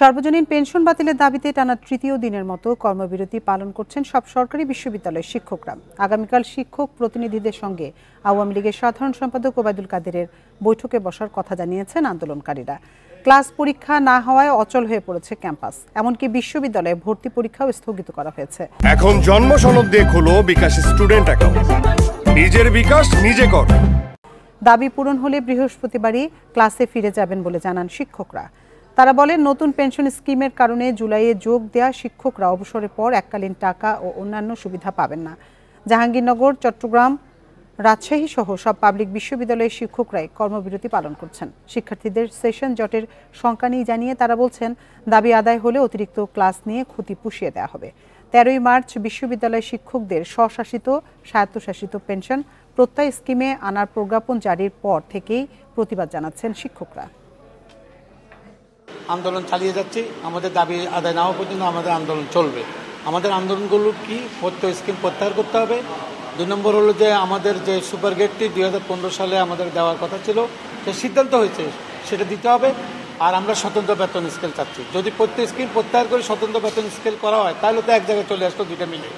সর্বজনীন পেনশন বাতিলের দাবিতে টানা তৃতীয় দিনের মতো কর্মবিরতি পালন করছেন সব সরকারি বিশ্ববিদ্যালয়ের শিক্ষকরা। আগামীকাল শিক্ষক প্রতিনিধিদের সঙ্গে আওয়ামী লীগের সাধারণ সম্পাদক ওবায়দুল কাদেরের বৈঠকে বসার কথা জানিয়েছেন আন্দোলনকারীরা। ক্লাস পরীক্ষা না হওয়ায় অচল হয়ে পড়েছে ক্যাম্পাস। এমনকি বিশ্ববিদ্যালয়ে ভর্তি পরীক্ষাও স্থগিত করা হয়েছে। এখন জন্ম সনদ দিয়ে খোলো বিকাশ স্টুডেন্ট অ্যাকাউন্ট। নিজের বিকাশ নিজে কর। দাবি পূরণ হলে বৃহস্পতিবারই ক্লাসে ফিরে যাবেন বলে জানান শিক্ষকরা। তারা বলেন, নতুন পেনশন স্কিমের কারণে জুলাইয়ে যোগ দেয়া শিক্ষকরা অবসরের পর এককালীন টাকা ও অন্যান্য সুবিধা পাবেন না। জাহাঙ্গীরনগর, চট্টগ্রাম, রাজশাহী সহ সব পাবলিক বিশ্ববিদ্যালয়ের শিক্ষকরাই কর্মবিরতি পালন করছেন। শিক্ষার্থীদের সেশন জটের শঙ্কা নিয়ে জানিয়ে তারা বলছেন, দাবি আদায় হলে অতিরিক্ত ক্লাস নিয়ে ক্ষতি পুষিয়ে দেওয়া হবে। তেরোই মার্চ বিশ্ববিদ্যালয় শিক্ষকদের স্বশাসিত, স্বায়ত্তশাসিত পেনশন প্রত্যয় স্কিমে আনার প্রজ্ঞাপন জারির পর থেকেই প্রতিবাদ জানাচ্ছেন শিক্ষকরা। আন্দোলন চালিয়ে যাচ্ছি। আমাদের দাবি আদায় না হওয়া পর্যন্ত আমাদের আন্দোলন চলবে। আমাদের আন্দোলনগুলো কি? প্রত্যয় স্কিম প্রত্যাহার করতে হবে। দুই নম্বর হলো যে আমাদের যে সুপার গেটটি দুই হাজার পনেরো সালে আমাদের দেওয়ার কথা ছিল সে সিদ্ধান্ত হয়েছে সেটা দিতে হবে। আর আমরা স্বতন্ত্র বেতন স্কেল চাচ্ছি। যদি প্রত্যেক স্কিম প্রত্যাহার করে স্বতন্ত্র বেতন স্কেল করা হয়, তাহলে তো এক জায়গায় চলে আসতো দুইটা মিলে।